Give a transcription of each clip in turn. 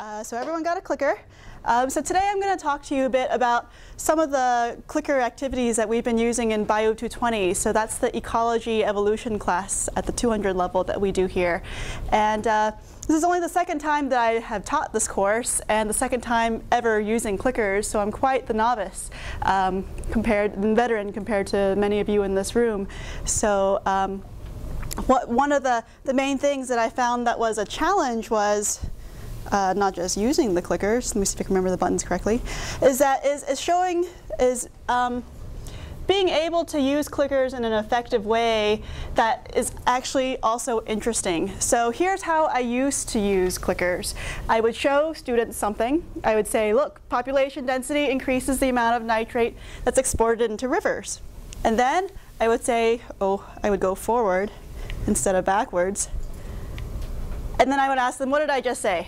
Uh, so everyone got a clicker. Um, so today I'm going to talk to you a bit about some of the clicker activities that we've been using in Bio 220. So that's the ecology evolution class at the 200 level that we do here. And uh, this is only the second time that I have taught this course and the second time ever using clickers, so I'm quite the novice um, compared, veteran compared to many of you in this room. So um, what, one of the, the main things that I found that was a challenge was uh, not just using the clickers, let me see if I can remember the buttons correctly, is that is, is showing, is um, being able to use clickers in an effective way that is actually also interesting. So here's how I used to use clickers. I would show students something. I would say, look, population density increases the amount of nitrate that's exported into rivers. And then I would say, oh, I would go forward instead of backwards. And then I would ask them, what did I just say?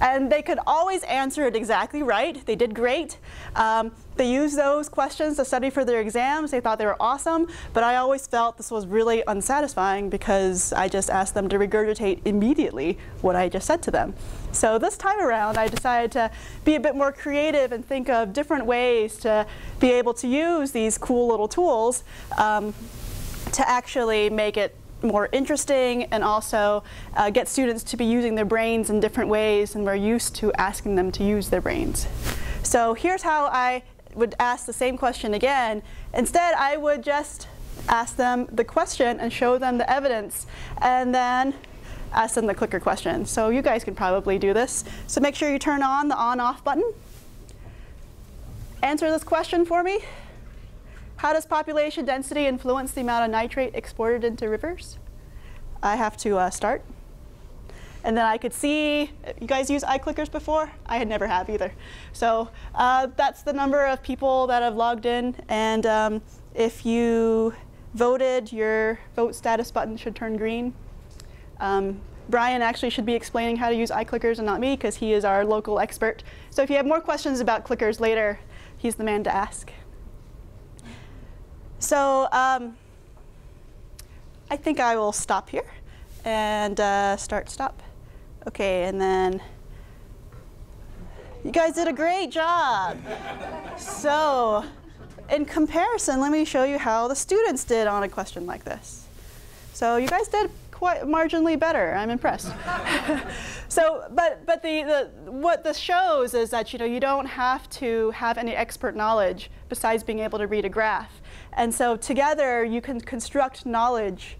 And they could always answer it exactly right. They did great. Um, they used those questions to study for their exams. They thought they were awesome. But I always felt this was really unsatisfying because I just asked them to regurgitate immediately what I just said to them. So this time around, I decided to be a bit more creative and think of different ways to be able to use these cool little tools um, to actually make it more interesting and also uh, get students to be using their brains in different ways and we're used to asking them to use their brains. So here's how I would ask the same question again. Instead, I would just ask them the question and show them the evidence and then ask them the clicker question. So you guys can probably do this. So make sure you turn on the on-off button. Answer this question for me. How does population density influence the amount of nitrate exported into rivers? I have to uh, start. And then I could see, you guys use iClickers before? I had never have either. So uh, that's the number of people that have logged in. And um, if you voted, your vote status button should turn green. Um, Brian actually should be explaining how to use iClickers and not me because he is our local expert. So if you have more questions about clickers later, he's the man to ask. So um, I think I will stop here and uh, start stop. Okay, and then you guys did a great job. so in comparison, let me show you how the students did on a question like this. So you guys did quite marginally better. I'm impressed. so, but but the, the what this shows is that you know you don't have to have any expert knowledge besides being able to read a graph. And so together you can construct knowledge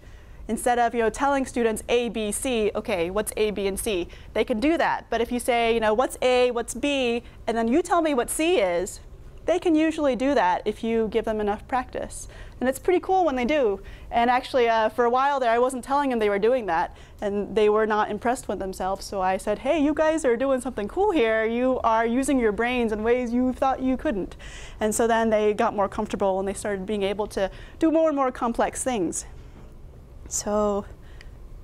instead of you know telling students A, B, C, okay, what's A, B, and C? They can do that. But if you say, you know, what's A, what's B, and then you tell me what C is, they can usually do that if you give them enough practice. And it's pretty cool when they do. And actually, uh, for a while there, I wasn't telling them they were doing that, and they were not impressed with themselves. So I said, hey, you guys are doing something cool here. You are using your brains in ways you thought you couldn't. And so then they got more comfortable, and they started being able to do more and more complex things. So,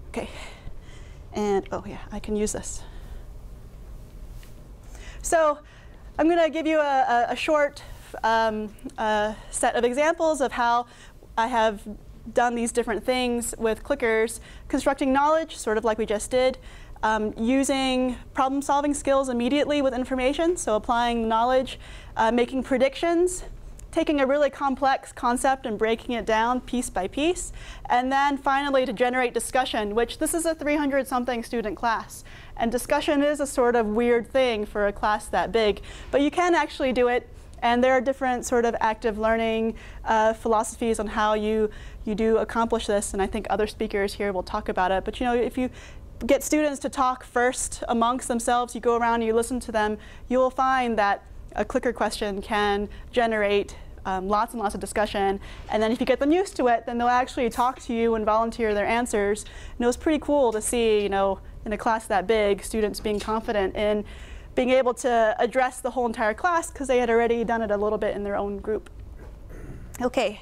okay. And, oh yeah, I can use this. So, I'm going to give you a, a, short um, uh, set of examples of how I have done these different things with clickers, constructing knowledge, sort of like we just did, um, using problem solving skills immediately with information, so applying knowledge, uh, making predictions, taking a really complex concept and breaking it down piece by piece, and then finally to generate discussion, which this is a 300 something student class. And discussion is a sort of weird thing for a class that big, but you can actually do it. And there are different sort of active learning uh, philosophies on how you, you do accomplish this, and I think other speakers here will talk about it. But you know, if you get students to talk first amongst themselves, you go around and you listen to them, you will find that a clicker question can generate um, lots and lots of discussion. And then if you get them used to it, then they'll actually talk to you and volunteer their answers. And it was pretty cool to see, you know, in a class that big, students being confident in being able to address the whole entire class because they had already done it a little bit in their own group. Okay,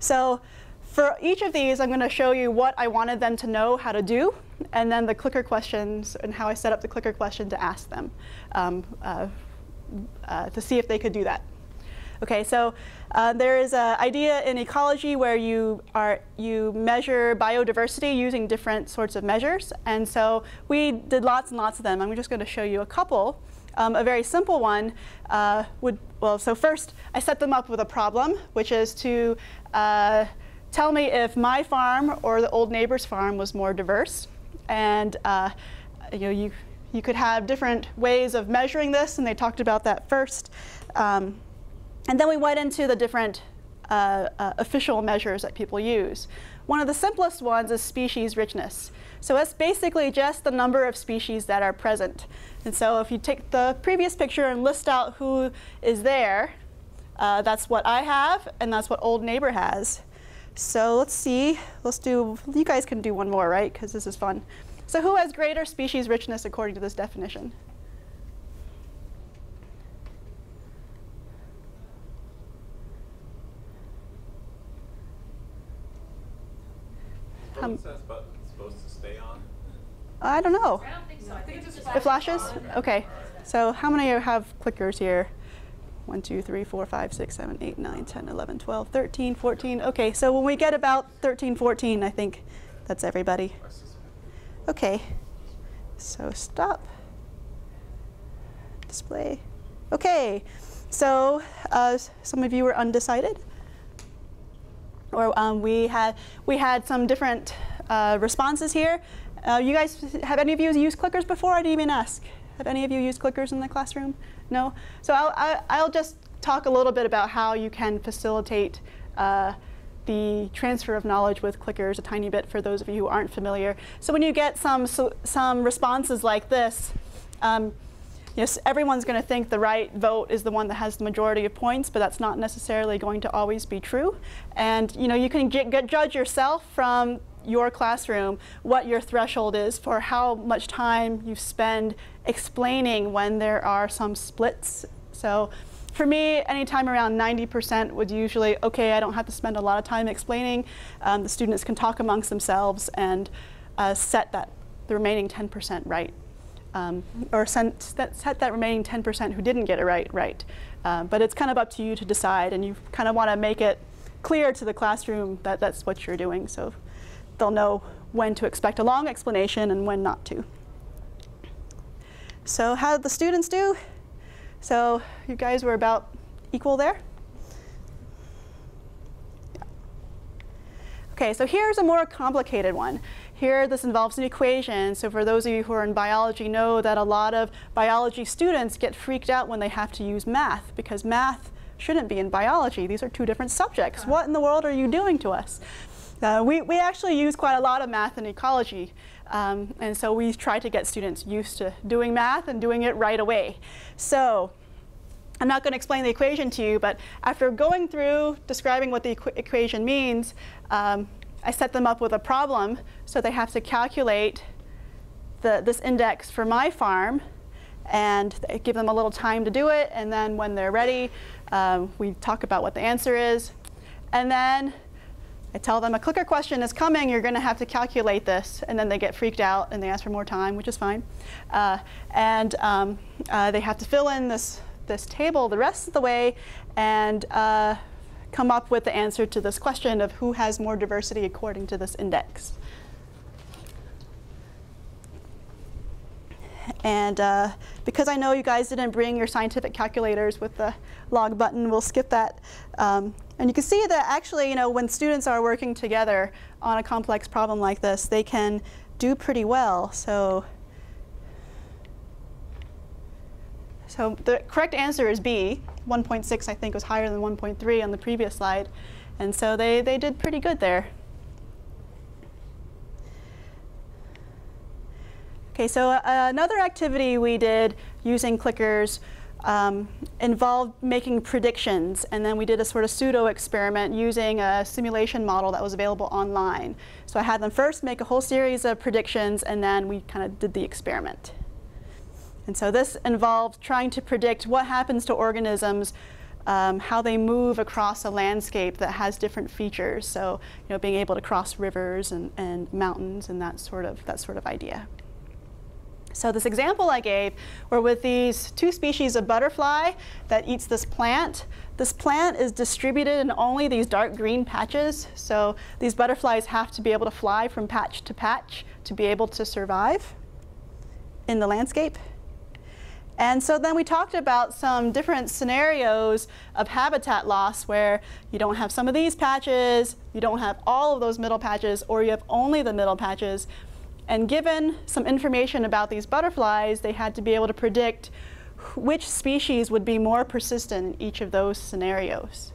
so for each of these, I'm going to show you what I wanted them to know how to do, and then the clicker questions and how I set up the clicker question to ask them um, uh, uh, to see if they could do that. Okay, so uh, there is an idea in ecology where you are you measure biodiversity using different sorts of measures, and so we did lots and lots of them. I'm just going to show you a couple. Um, a very simple one uh, would well. So first, I set them up with a problem, which is to uh, tell me if my farm or the old neighbor's farm was more diverse, and uh, you know you you could have different ways of measuring this, and they talked about that first. Um, and then we went into the different uh, uh, official measures that people use. One of the simplest ones is species richness. So it's basically just the number of species that are present. And so if you take the previous picture and list out who is there, uh, that's what I have, and that's what Old Neighbor has. So let's see, let's do, you guys can do one more, right? Because this is fun. So who has greater species richness according to this definition? Um, supposed to stay on? I don't know. I don't think so. I think it just It flashes? okay. Okay. So how many have clickers here? 1, 2, 3, 4, 5, 6, 7, 8, 9, 10, 11, 12, 13, 14. Okay, so when we get about 13, 14, I think that's everybody. Okay, so stop. Display. Okay, so uh, some of you were undecided. Or um, we, had, we had some different uh, responses here. Uh, you guys, have any of you used clickers before? I didn't even ask. Have any of you used clickers in the classroom? No? So I'll, I'll just talk a little bit about how you can facilitate uh, the transfer of knowledge with clickers a tiny bit for those of you who aren't familiar. So when you get some, so, some responses like this, um, yes, everyone's going to think the right vote is the one that has the majority of points, but that's not necessarily going to always be true. And you know, you can get, judge yourself from your classroom what your threshold is for how much time you spend explaining when there are some splits. So for me, anytime around 90% would usually, okay, I don't have to spend a lot of time explaining. Um, the students can talk amongst themselves and uh, set that the remaining 10% right. Um, or set, set that remaining 10% who didn't get it right, right. Uh, but it's kind of up to you to decide, and you kind of want to make it clear to the classroom that that's what you're doing. So they'll know when to expect a long explanation and when not to. So how did the students do? So you guys were about equal there? Okay, so here's a more complicated one. Here, this involves an equation. So for those of you who are in biology know that a lot of biology students get freaked out when they have to use math because math shouldn't be in biology. These are two different subjects. What in the world are you doing to us? Uh, we, we actually use quite a lot of math in ecology. Um, and so we try to get students used to doing math and doing it right away. So I'm not going to explain the equation to you, but after going through describing what the equ equation means, um, I set them up with a problem. So they have to calculate the, this index for my farm and give them a little time to do it. And then when they're ready, um, we talk about what the answer is. And then I tell them a clicker question is coming, you're going to have to calculate this. And then they get freaked out and they ask for more time, which is fine. Uh, and um, uh, they have to fill in this, this table the rest of the way and uh, come up with the answer to this question of who has more diversity according to this index. And uh, because I know you guys didn't bring your scientific calculators with the log button, we'll skip that. Um, and you can see that actually, you know, when students are working together on a complex problem like this, they can do pretty well. So, so the correct answer is B. 1.6, I think, was higher than 1.3 on the previous slide. And so they, they did pretty good there. Okay, so uh, another activity we did using clickers um, involved making predictions, and then we did a sort of pseudo experiment using a simulation model that was available online. So I had them first make a whole series of predictions, and then we kind of did the experiment. And so this involved trying to predict what happens to organisms, um, how they move across a landscape that has different features. So you know, being able to cross rivers and, and mountains and that sort of that sort of idea. So this example I gave were with these two species of butterfly that eats this plant. This plant is distributed in only these dark green patches. So these butterflies have to be able to fly from patch to patch to be able to survive in the landscape. And so then we talked about some different scenarios of habitat loss where you don't have some of these patches, you don't have all of those middle patches, or you have only the middle patches. And given some information about these butterflies, they had to be able to predict which species would be more persistent in each of those scenarios.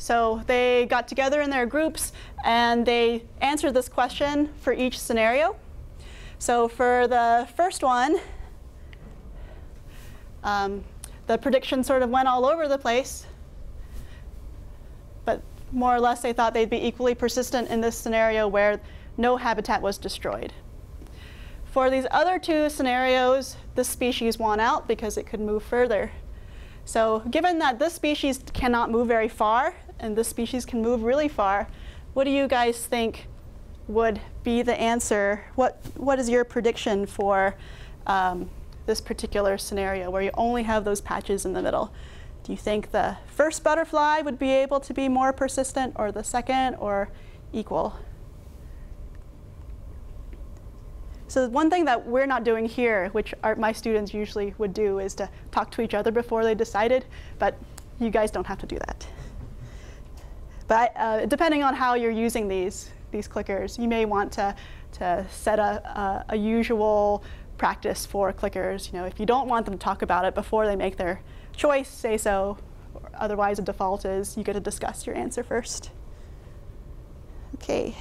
So they got together in their groups and they answered this question for each scenario. So for the first one, um, the prediction sort of went all over the place. But more or less, they thought they'd be equally persistent in this scenario where no habitat was destroyed. For these other two scenarios, this species won out because it could move further. So given that this species cannot move very far, and this species can move really far, what do you guys think would be the answer? What, what is your prediction for um, this particular scenario where you only have those patches in the middle? Do you think the first butterfly would be able to be more persistent or the second or equal? So one thing that we're not doing here, which our, my students usually would do, is to talk to each other before they decided, but you guys don't have to do that. But uh, depending on how you're using these, these clickers. You may want to, to set a, a, a usual practice for clickers. You know, if you don't want them to talk about it before they make their choice, say so. Otherwise, the default is you get to discuss your answer first. Okay.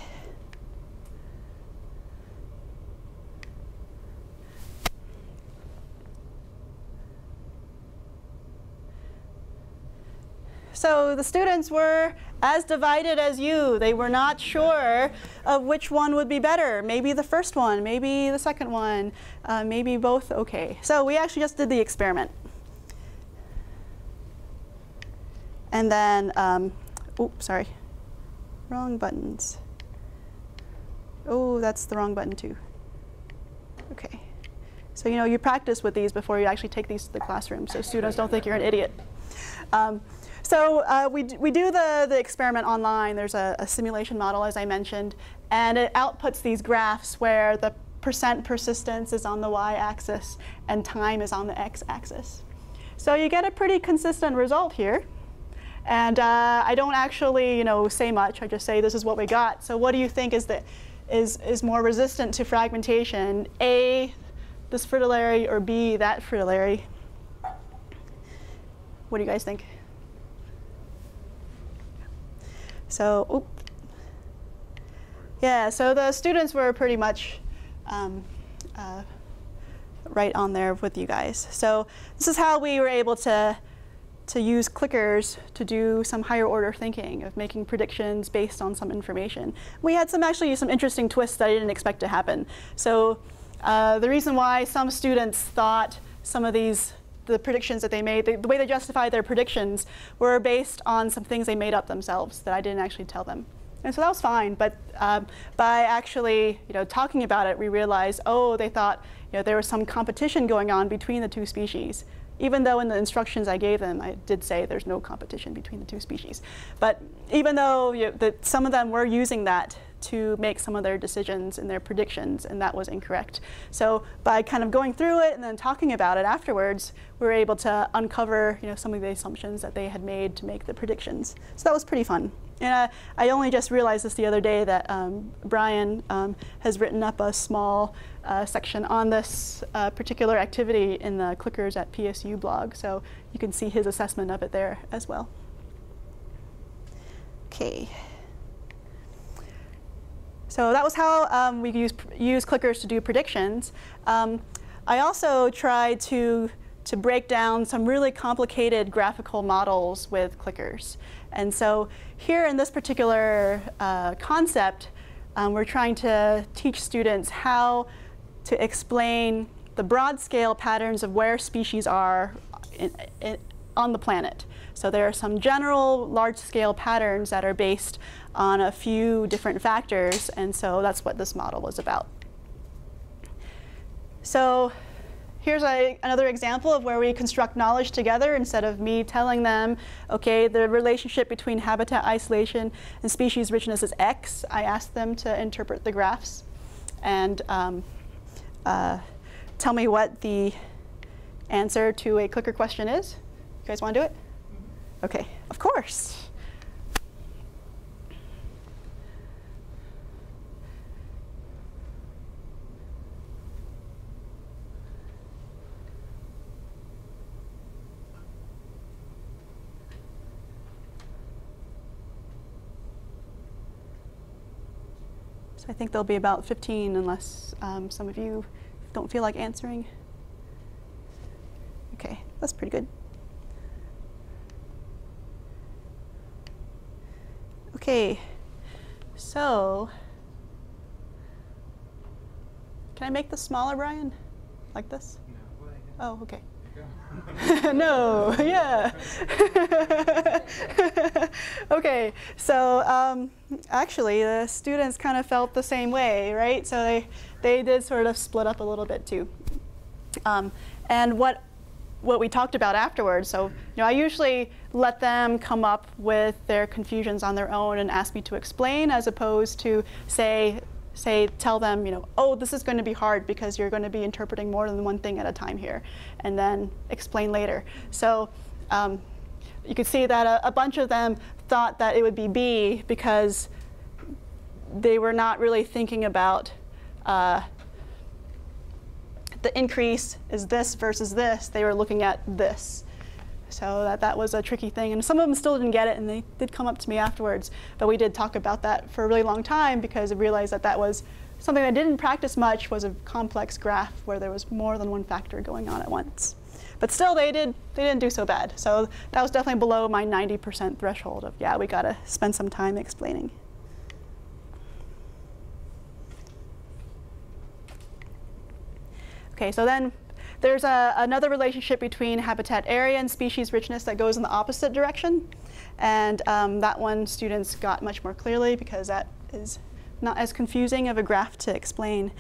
So the students were as divided as you. They were not sure of which one would be better. Maybe the first one, maybe the second one, uh, maybe both okay. So we actually just did the experiment. And then, um, oops, sorry, wrong buttons. Oh, that's the wrong button too. Okay. So you know, you practice with these before you actually take these to the classroom so students don't think you're an idiot. Um, so uh, we, we do the, the experiment online. There's a, a simulation model, as I mentioned, and it outputs these graphs where the percent persistence is on the y-axis and time is on the x-axis. So you get a pretty consistent result here. And uh, I don't actually, you know, say much. I just say this is what we got. So what do you think is the, is, is more resistant to fragmentation? A, this fritillary, or B, that fritillary? What do you guys think? So, oop. yeah, so the students were pretty much um, uh, right on there with you guys. So this is how we were able to to use clickers to do some higher order thinking of making predictions based on some information. We had some actually some interesting twists that I didn't expect to happen. So uh, the reason why some students thought some of these the predictions that they made, the, the, way they justified their predictions were based on some things they made up themselves that I didn't actually tell them. And so that was fine, but um, by actually you know, talking about it, we realized, oh, they thought you know, there was some competition going on between the two species. Even though in the instructions I gave them, I did say there's no competition between the two species. But even though you know, that some of them were using that to make some of their decisions and their predictions, and that was incorrect. So by kind of going through it and then talking about it afterwards, we were able to uncover you know, some of the assumptions that they had made to make the predictions. So that was pretty fun. And uh, I only just realized this the other day that um, Brian um, has written up a small uh, section on this uh, particular activity in the Clickers at PSU blog. So you can see his assessment of it there as well. Okay. So that was how um, we use, use clickers to do predictions. Um, I also tried to, to break down some really complicated graphical models with clickers. And so here in this particular uh, concept, um, we're trying to teach students how to explain the broad scale patterns of where species are in, on the planet. So there are some general large-scale patterns that are based on a few different factors, and so that's what this model was about. So here's a, another example of where we construct knowledge together instead of me telling them, okay, the relationship between habitat isolation and species richness is X. I ask them to interpret the graphs and um, uh, tell me what the answer to a clicker question is. You guys want to do it? Okay, of course. So I think there'll be about 15 unless um, some of you don't feel like answering. Okay, that's pretty good. Okay, so can I make this smaller, Brian? Like this? No. Oh, okay. no, yeah. okay, so um, actually the students kind of felt the same way, right? So they, they did sort of split up a little bit too. Um, and what what we talked about afterwards. So, you know, I usually let them come up with their confusions on their own and ask me to explain, as opposed to say, say, tell them, you know, oh, this is going to be hard because you're going to be interpreting more than one thing at a time here, and then explain later. So. Um, you could see that a, a bunch of them thought that it would be B because they were not really thinking about uh, the increase is this versus this, they were looking at this. So that, that was a tricky thing. And some of them still didn't get it, and they did come up to me afterwards. But we did talk about that for a really long time because I realized that that was something I didn't practice much was a complex graph where there was more than one factor going on at once. But still, they, did, they didn't do so bad. So that was definitely below my 90% threshold of, yeah, we got to spend some time explaining. Okay, so then there's a, another relationship between habitat area and species richness that goes in the opposite direction. And um, that one students got much more clearly because that is not as confusing of a graph to explain.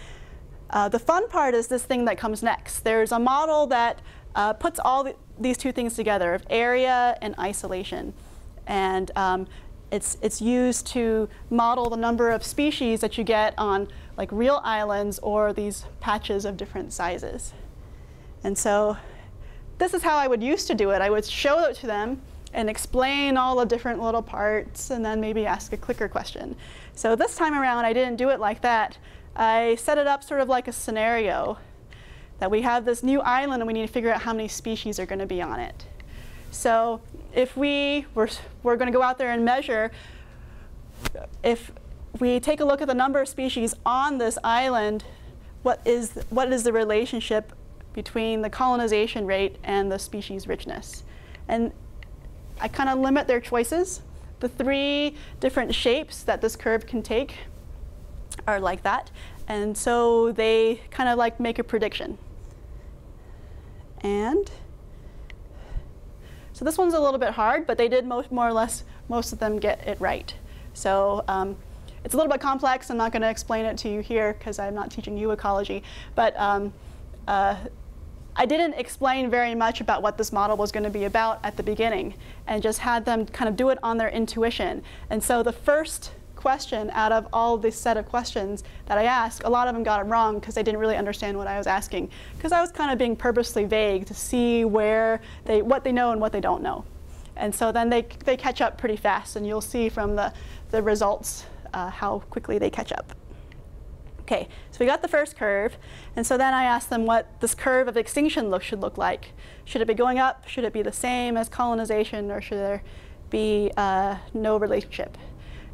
Uh, the fun part is this thing that comes next. There's a model that uh, puts all the, these two things together, of area and isolation. And um, it's, it's used to model the number of species that you get on like real islands or these patches of different sizes. And so this is how I would used to do it. I would show it to them and explain all the different little parts and then maybe ask a clicker question. So this time around, I didn't do it like that. I set it up sort of like a scenario that we have this new island and we need to figure out how many species are going to be on it. So if we were, we're going to go out there and measure, if we take a look at the number of species on this island, what is, what is the relationship between the colonization rate and the species richness? And I kind of limit their choices. The three different shapes that this curve can take are like that. And so they kind of like make a prediction. And so this one's a little bit hard, but they did most, more or less, most of them get it right. So um, it's a little bit complex. I'm not going to explain it to you here because I'm not teaching you ecology. But um, uh, I didn't explain very much about what this model was going to be about at the beginning and just had them kind of do it on their intuition. And so the first question out of all this set of questions that I asked, a lot of them got it wrong because they didn't really understand what I was asking. Because I was kind of being purposely vague to see where they, what they know and what they don't know. And so then they, they catch up pretty fast, and you'll see from the, the results uh, how quickly they catch up. Okay, so we got the first curve, and so then I asked them what this curve of extinction look should look like. Should it be going up? Should it be the same as colonization, or should there be uh, no relationship?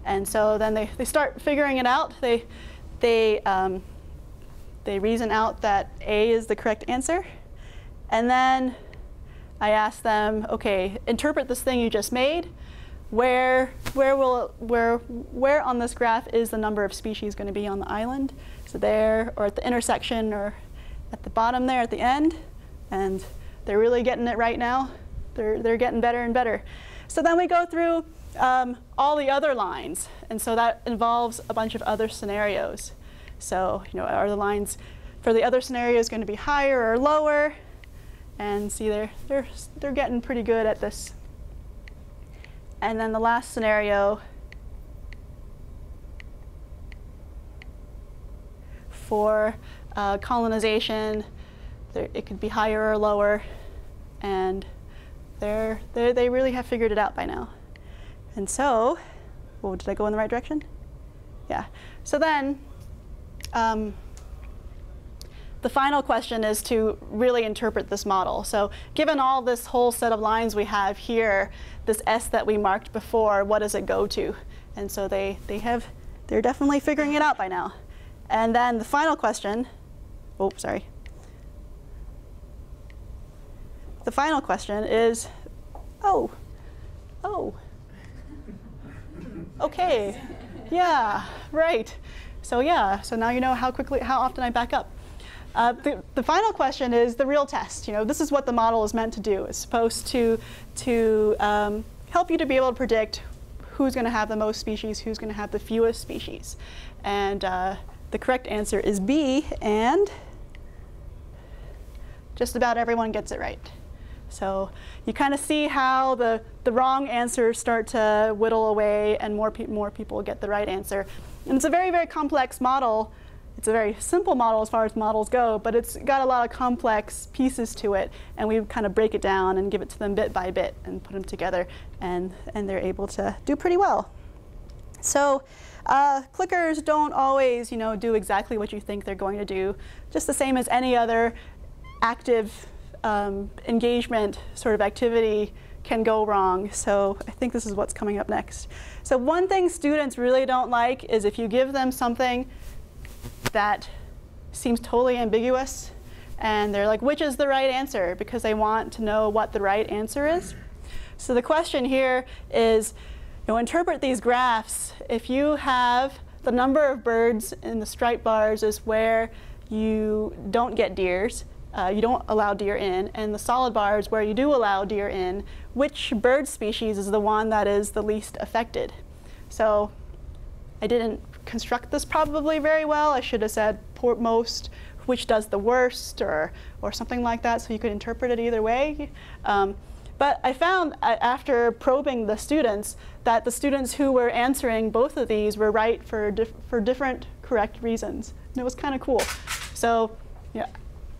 And so then they, they start figuring it out. They, they, um, they reason out that A is the correct answer. And then I ask them, okay, interpret this thing you just made where, where, will, where, where on this graph is the number of species going to be on the island? So there, or at the intersection, or at the bottom there at the end. And they're really getting it right now. they're, they're getting better and better. So then we go through um, all the other lines. And so that involves a bunch of other scenarios. So, you know, are the lines for the other scenarios going to be higher or lower? And see, they're, they're, they're getting pretty good at this. And then the last scenario for uh, colonization, there, it could be higher or lower. And they're, they're, they really have figured it out by now. And so, oh, did I go in the right direction? Yeah. So then, um, the final question is to really interpret this model. So given all this whole set of lines we have here, this S that we marked before, what does it go to? And so they, they have, they're definitely figuring it out by now. And then the final question, oh, sorry. The final question is, oh, oh, okay, yeah, right. So yeah, so now you know how quickly, how often I back up. Uh, the, the, final question is the real test. You know, this is what the model is meant to do. It's supposed to, to um, help you to be able to predict who's going to have the most species, who's going to have the fewest species. And uh, the correct answer is B, and just about everyone gets it right. So you kind of see how the, the wrong answers start to whittle away and more, pe more people get the right answer. And it's a very, very complex model. It's a very simple model as far as models go, but it's got a lot of complex pieces to it, and we kind of break it down and give it to them bit by bit and put them together, and, and they're able to do pretty well. So uh, clickers don't always you know, do exactly what you think they're going to do, just the same as any other active um, engagement sort of activity can go wrong. So I think this is what's coming up next. So one thing students really don't like is if you give them something that seems totally ambiguous and they're like, which is the right answer? Because they want to know what the right answer is. So the question here is, you know, interpret these graphs. If you have the number of birds in the striped bars is where you don't get deers, uh, you don't allow deer in, and the solid bars where you do allow deer in, which bird species is the one that is the least affected? So I didn't construct this probably very well. I should have said most, which does the worst, or, or something like that, so you could interpret it either way. Um, but I found uh, after probing the students that the students who were answering both of these were right for, dif for different correct reasons. And it was kind of cool. So yeah,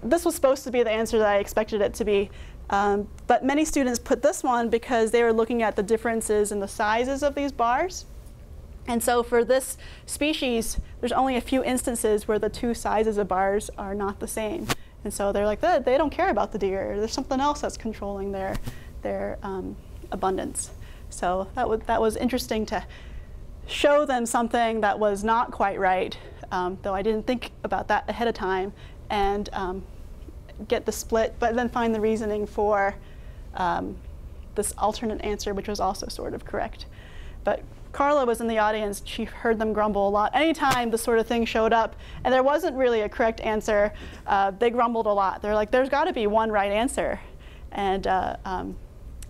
this was supposed to be the answer that I expected it to be. Um, but many students put this one because they were looking at the differences in the sizes of these bars. And so for this species, there's only a few instances where the two sizes of bars are not the same. And so they're like, they, don't care about the deer. There's something else that's controlling their, their um, abundance. So that, that was interesting to show them something that was not quite right, um, though I didn't think about that ahead of time and um, get the split, but then find the reasoning for um, this alternate answer, which was also sort of correct. But Carla was in the audience. She heard them grumble a lot. Anytime this sort of thing showed up and there wasn't really a correct answer, uh, they grumbled a lot. They're like, there's got to be one right answer. And uh, um,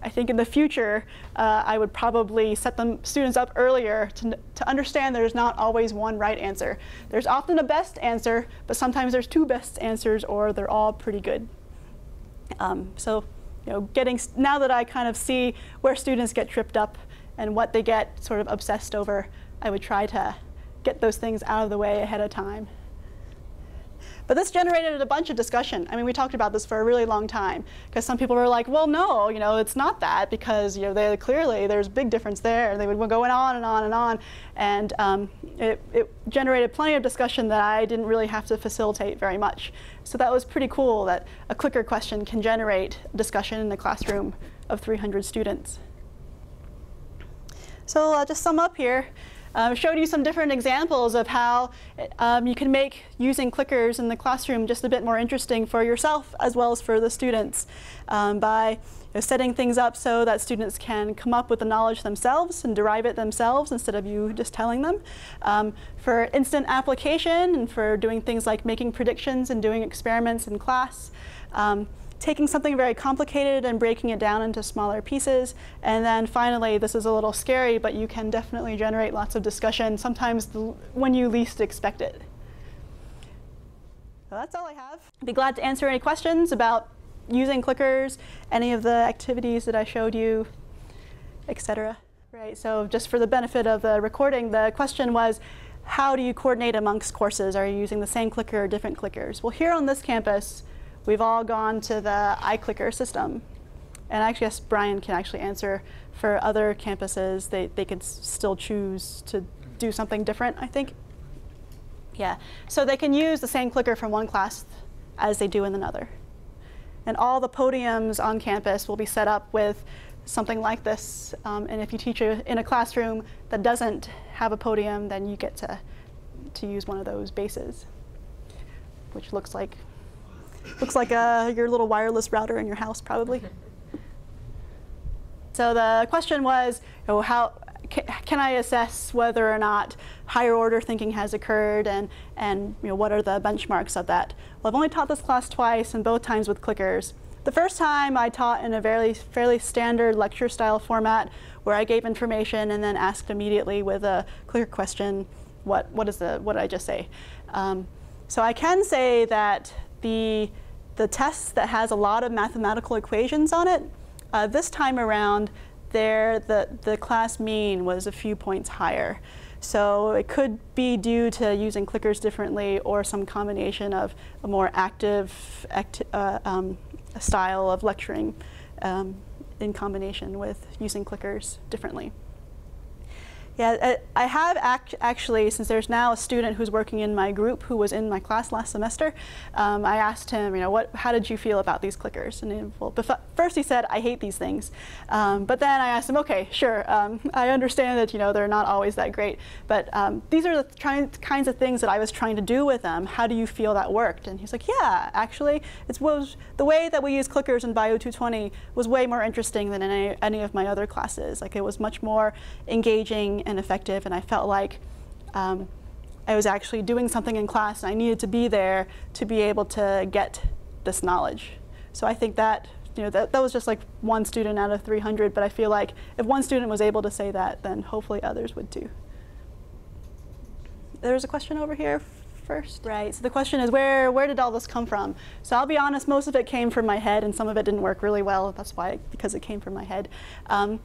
I think in the future, uh, I would probably set the students up earlier to, to understand there's not always one right answer. There's often a best answer, but sometimes there's two best answers or they're all pretty good. Um, so, you know, getting, now that I kind of see where students get tripped up and what they get sort of obsessed over, I would try to get those things out of the way ahead of time. But this generated a bunch of discussion. I mean, we talked about this for a really long time because some people were like, well, no, you know, it's not that because, you know, they, clearly there's a big difference there. And they would go on and on and on. And um, it, it generated plenty of discussion that I didn't really have to facilitate very much. So that was pretty cool that a clicker question can generate discussion in a classroom of 300 students. So I'll just sum up here. Um, showed you some different examples of how um, you can make using clickers in the classroom just a bit more interesting for yourself as well as for the students um, by you know, setting things up so that students can come up with the knowledge themselves and derive it themselves instead of you just telling them. Um, for instant application and for doing things like making predictions and doing experiments in class. Taking something very complicated and breaking it down into smaller pieces. And then finally, this is a little scary, but you can definitely generate lots of discussion, sometimes when you least expect it. So that's all I have. I'd be glad to answer any questions about using clickers, any of the activities that I showed you, etc. Right, so just for the benefit of the recording, the question was, how do you coordinate amongst courses? Are you using the same clicker or different clickers? Well, here on this campus, we've all gone to the iClicker system. And I guess Brian can actually answer for other campuses, they, they could still choose to do something different, I think. Yeah, so they can use the same clicker from one class as they do in another. And all the podiums on campus will be set up with something like this. Um, and if you teach in a classroom that doesn't have a podium, then you get to, to use one of those bases, which looks like Looks like uh, your little wireless router in your house, probably. so the question was, you know, how can I assess whether or not higher order thinking has occurred and, and you know, what are the benchmarks of that? Well, I've only taught this class twice and both times with clickers. The first time I taught in a very fairly standard lecture style format where I gave information and then asked immediately with a clicker question, what, what, is the, what did I just say? Um, so I can say that the, the test that has a lot of mathematical equations on it, uh, this time around, there the, the class mean was a few points higher. So it could be due to using clickers differently or some combination of a more active acti uh, um, style of lecturing um, in combination with using clickers differently. Yeah, uh, I have act actually, since there's now a student who's working in my group who was in my class last semester, um, I asked him, you know, what, how did you feel about these clickers? And he, well, first he said, I hate these things. Um, but then I asked him, okay, sure, um, I understand that, you know, they're not always that great, but um, these are the kinds of things that I was trying to do with them. How do you feel that worked? And he's like, yeah, actually, it was the way that we use clickers in Bio 220 was way more interesting than in any, any of my other classes. Like it was much more engaging and effective, and I felt like um, I was actually doing something in class, and I needed to be there to be able to get this knowledge. So I think that you know that, that was just like one student out of 300, but I feel like if one student was able to say that, then hopefully others would too. There's a question over here first. Right, so the question is where, where did all this come from? So I'll be honest, most of it came from my head and some of it didn't work really well. That's why, because it came from my head. Um,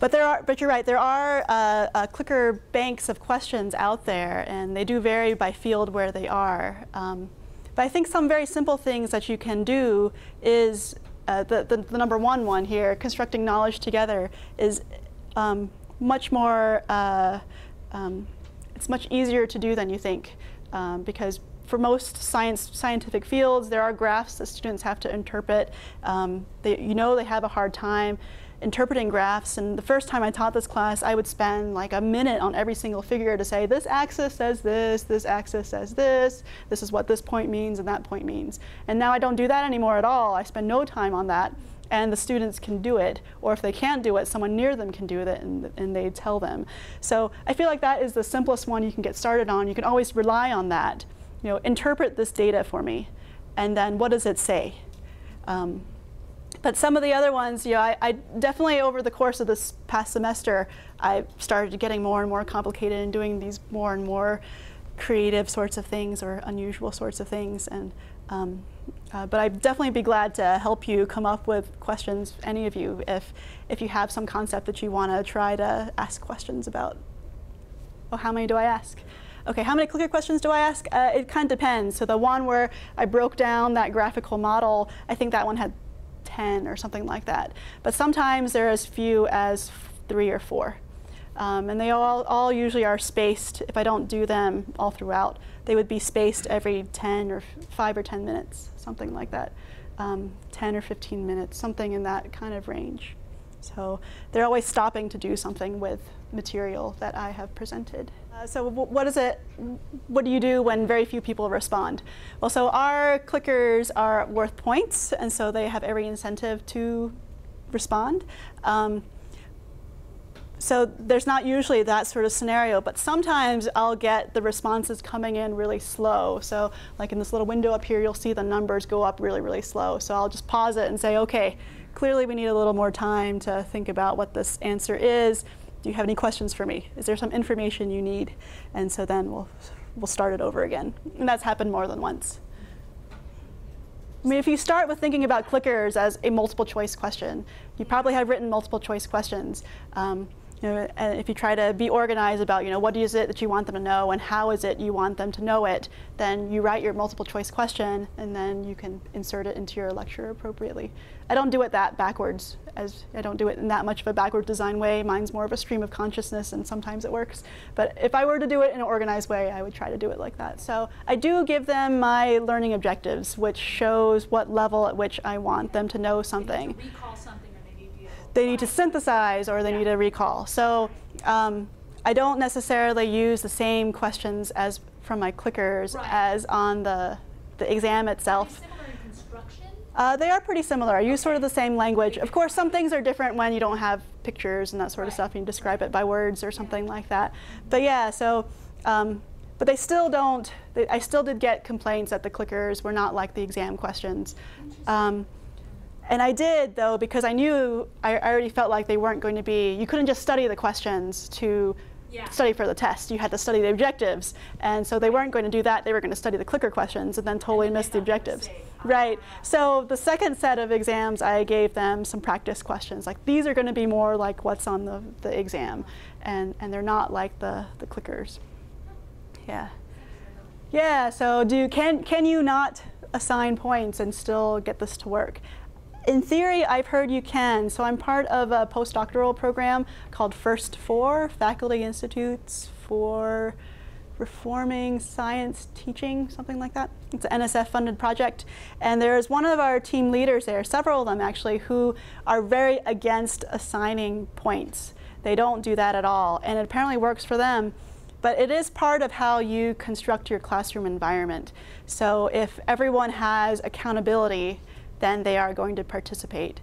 but there are, but you're right. There are uh, uh, clicker banks of questions out there, and they do vary by field where they are. Um, but I think some very simple things that you can do is uh, the, the, the number one one here, constructing knowledge together, is um, much more. Uh, um, it's much easier to do than you think, um, because for most science scientific fields, there are graphs that students have to interpret. Um, they, you know they have a hard time interpreting graphs. And the first time I taught this class, I would spend like a minute on every single figure to say, this axis says this, this axis says this, this is what this point means and that point means. And now I don't do that anymore at all. I spend no time on that. And the students can do it, or if they can't do it, someone near them can do it and, and they tell them. So I feel like that is the simplest one you can get started on. You can always rely on that. You know, interpret this data for me, and then what does it say? Um, but some of the other ones, you know, I, I, definitely over the course of this past semester, I started getting more and more complicated and doing these more and more creative sorts of things or unusual sorts of things. And um, uh, but I'd definitely be glad to help you come up with questions, any of you, if if you have some concept that you want to try to ask questions about. Oh, how many do I ask? Okay, how many clicker questions do I ask? Uh, it kind of depends. So the one where I broke down that graphical model, I think that one had 10 or something like that. But sometimes they're as few as three or four. Um, and they all, all usually are spaced, if I don't do them all throughout, they would be spaced every 10 or 5 or 10 minutes, something like that. Um, 10 or 15 minutes, something in that kind of range. So they're always stopping to do something with material that I have presented. Uh, so what is it, what do you do when very few people respond? Well, so our clickers are worth points, and so they have every incentive to respond. Um, so there's not usually that sort of scenario, but sometimes I'll get the responses coming in really slow. So like in this little window up here, you'll see the numbers go up really, really slow. So I'll just pause it and say, okay, clearly we need a little more time to think about what this answer is. Do you have any questions for me? Is there some information you need? And so then we'll, we'll start it over again. And that's happened more than once. I mean, if you start with thinking about clickers as a multiple choice question, you probably have written multiple choice questions. Um, you know, and if you try to be organized about, you know, what is it that you want them to know and how is it you want them to know it, then you write your multiple choice question and then you can insert it into your lecture appropriately. I don't do it that backwards, as I don't do it in that much of a backward design way. Mine's more of a stream of consciousness and sometimes it works. But if I were to do it in an organized way, I would try to do it like that. So I do give them my learning objectives, which shows what level at which I want them to know something they need to synthesize or they need to recall. So um, I don't necessarily use the same questions as from my clickers right. as on the, the exam itself. Uh, they are pretty similar. I use sort of the same language. Of course, some things are different when you don't have pictures and that sort of stuff. You describe it by words or something like that. But yeah, so, um, but they still don't, they, I still did get complaints that the clickers were not like the exam questions. Um, and I did, though, because I knew I, I already felt like they weren't going to be, you couldn't just study the questions to yeah. study for the test. You had to study the objectives. And so they weren't going to do that. They were going to study the clicker questions and then totally and then miss the objectives. Right. So the second set of exams, I gave them some practice questions. Like these are going to be more like what's on the, the exam. And, and they're not like the, the clickers. Yeah. Yeah, so do can, can you not assign points and still get this to work? In theory, I've heard you can. So I'm part of a postdoctoral program called First Four Faculty Institutes for Reforming Science Teaching, something like that. It's an NSF-funded project. And there's one of our team leaders there, several of them actually, who are very against assigning points. They don't do that at all. And it apparently works for them. But it is part of how you construct your classroom environment. So if everyone has accountability then they are going to participate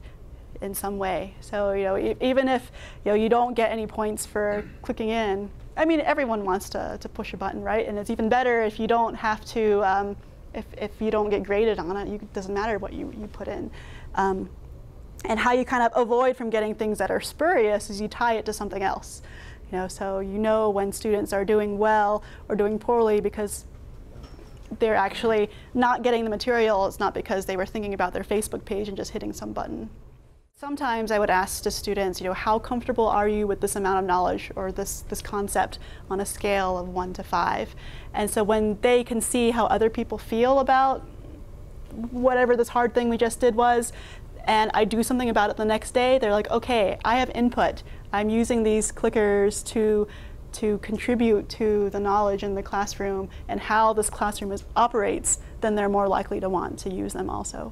in some way. So you know, e even if you know you don't get any points for clicking in, I mean, everyone wants to, to push a button, right? And it's even better if you don't have to, um, if, if you don't get graded on it, you, it doesn't matter what you, you put in. Um, and how you kind of avoid from getting things that are spurious is you tie it to something else. You know, so you know when students are doing well or doing poorly because they're actually not getting the material, it's not because they were thinking about their Facebook page and just hitting some button. Sometimes I would ask the students, you know, how comfortable are you with this amount of knowledge or this, this concept on a scale of one to five? And so when they can see how other people feel about whatever this hard thing we just did was, and I do something about it the next day, they're like, okay, I have input. I'm using these clickers to to contribute to the knowledge in the classroom and how this classroom is, operates, then they're more likely to want to use them also.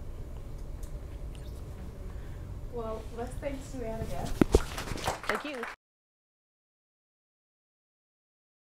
Well, let's thank Suann again. Thank you.